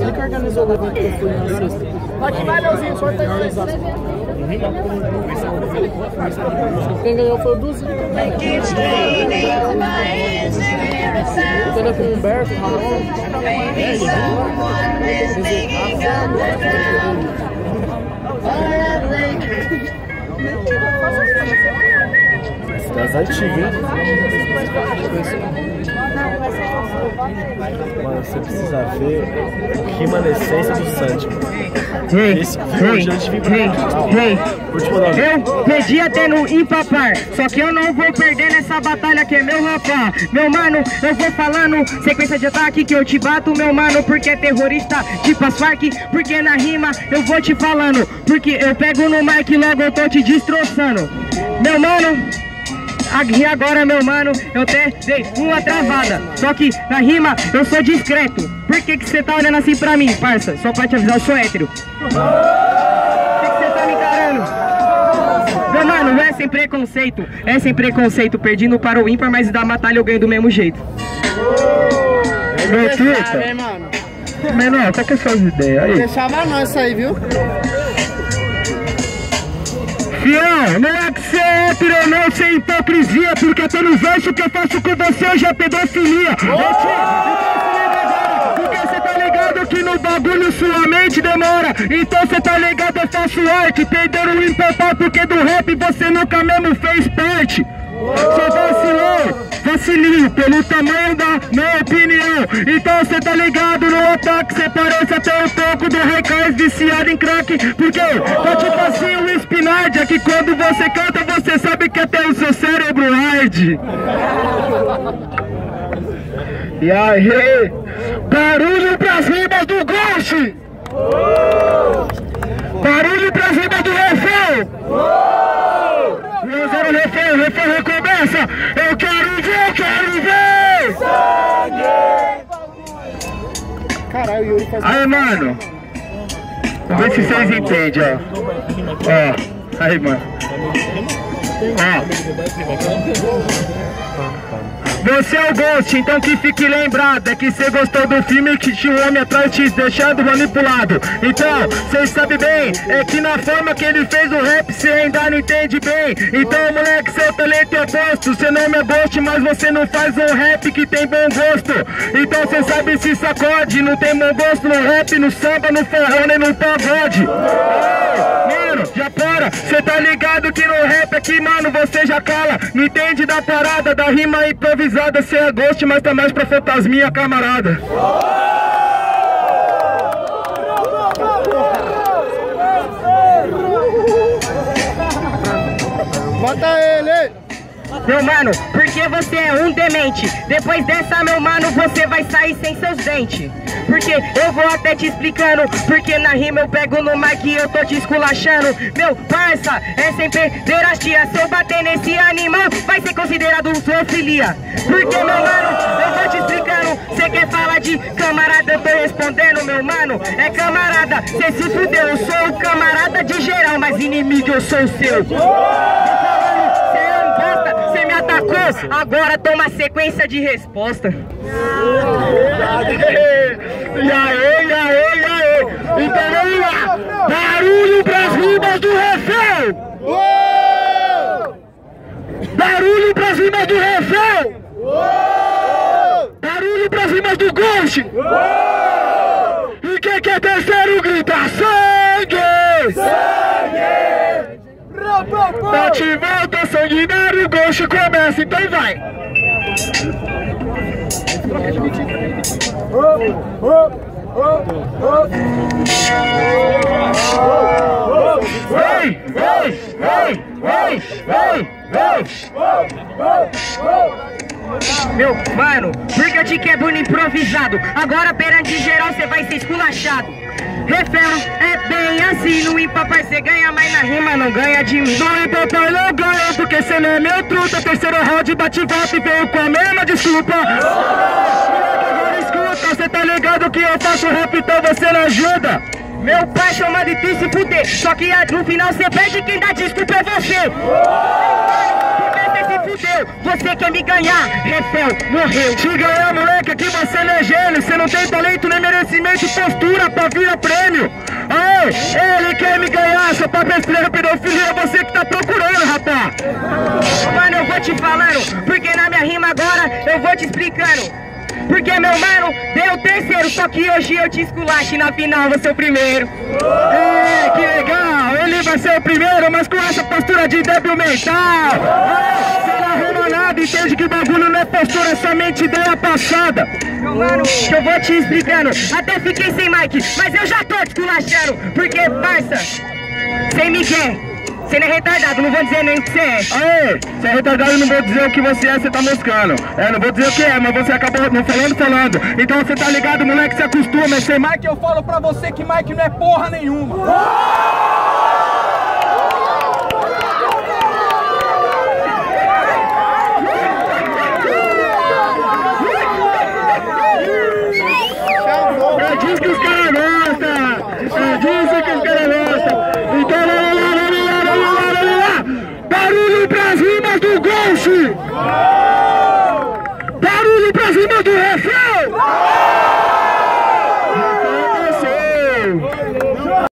Ele organizou o. Aqui vai, Leozinho, Quem ganhou foi o Duzinho. Entendeu com o Humberto, Marlon? Das antigas, hein? Mano, você precisa ver o remanescência do Santi, Esse ei. Vou te mandar. Eu podia ter no empapar, só que eu não vou perder nessa batalha que é meu rapá. Meu mano, eu vou falando, sequência de ataque que eu te bato, meu mano, porque é terrorista tipo as Farc, porque na rima eu vou te falando, porque eu pego no mic logo eu tô te destroçando. Meu mano, e agora, meu mano, eu até dei uma travada. Só que na rima eu sou discreto. Por que que você tá olhando assim pra mim, parça? Só pra te avisar, eu sou hétero. Por que que você tá me encarando? Meu mano, não é sem preconceito. É sem preconceito. Perdendo para o ímpar, mas da batalha eu ganho do mesmo jeito. Meu mano? Menor, qual que é suas ideias aí? Deixava nós isso aí, viu? Fião, não é que você é hétero, eu não sei hipocrisia, porque pelo verso que eu faço com você hoje é pedofilia. Agora, Porque você tá ligado que no bagulho sua mente demora. Então você tá ligado, eu faço arte, perdendo o impopar porque do rap você nunca mesmo fez parte. Você vacilou, vacilinho, pelo tamanho da minha opinião. Então você tá ligado no ataque, você parece até um pouco do Raikais viciado em crack. Porque tá tipo assim o Spinardia, que quando você canta, você sabe que até o seu cérebro arde. E aí, barulho pras rimas do Ghost! Barulho pras rimas do refém! Meu zero refém, refém recomeça! Eu quero ver, eu quero ver! Caralho, o Yuri faz. Aí, mano. Vamos ver se vocês entendem, ó. Ó, aí, mano. Ó. Você é o Ghost, então que fique lembrado É que você gostou do filme que tinha um homem atrás te deixando manipulado. Então, vocês sabem bem É que na forma que ele fez o rap Você ainda não entende bem. Então, moleque, seu talento é oposto Seu nome é Ghost, mas você não faz um rap que tem bom gosto. Então você sabe se sacode Não tem bom gosto no rap, no samba, no forró, nem no pagode Mano, já para, cê tá ligado que no rap aqui, mano, você já cala. Não entende da parada, da rima improvisada. Cê é ghost, mas tá mais pra fantasminha, camarada. Bota ele! Meu mano, porque você é um demente? Depois dessa, meu mano, você vai sair sem seus dentes. Porque eu vou até te explicando Porque na rima eu pego no mic e eu tô te esculachando. Meu parça, é sem pederastia Se eu bater nesse animal, vai ser considerado zoofilia. Porque, meu mano, eu vou te explicando. Você quer falar de camarada, eu tô respondendo, meu mano. É camarada, cê se fudeu. Eu sou o camarada de geral, mas inimigo eu sou o seu atacou, agora toma sequência de resposta. Aí, e aí? Então vamos lá! Barulho pras rimas do refém! Barulho pras rimas do refém! Barulho pras rimas do Ghost! E quem quer terceiro grita sangue! Volta, sanguinário, Ghost começa, então vai! Vem, vem, vem, vem, vem, vem! Meu mano, te quebro no improvisado. Agora perante geral cê vai ser esculachado. Refém, é bem assim No empapar cê ganha, mas na rima não ganha de mim. No empapar não ganha, porque cê não é meu truta. Terceiro round bate volta e veio com a mesma desculpa. Agora escuta, cê tá ligado que eu faço rap, então você não ajuda. Meu pai chama de se fuder Só que no final cê perde quem dá desculpa é você fudeu, você quer me ganhar, refel, morreu. Se ganhar, moleque, aqui você não é gênio. Você não tem talento nem merecimento postura pra vir prêmio. Ei, ele quer me ganhar, seu papo é pedofilia, é você que tá procurando, rapaz. Mano, eu vou te falando, porque na minha rima agora eu vou te explicando. Porque meu mano deu terceiro, só que hoje eu te esculache na final, você é o primeiro. É, que ser o primeiro, mas com essa postura de débil mental. Você não arruma nada, entende que bagulho não é postura, é somente ideia passada. Meu mano, que eu vou te explicando. Até fiquei sem mic, mas eu já tô te esculachando. Porque, parça, sem Miguel. Você não é retardado, não vou dizer nem o que você é. Aê, você é retardado, não vou dizer o que você é, você tá moscando. É, não vou dizer o que é, mas você acabou não falando, falando. Então você tá ligado, moleque, se acostuma. Sem Mike, eu falo pra você que Mike não é porra nenhuma. É Barulho pras rimas do refrão!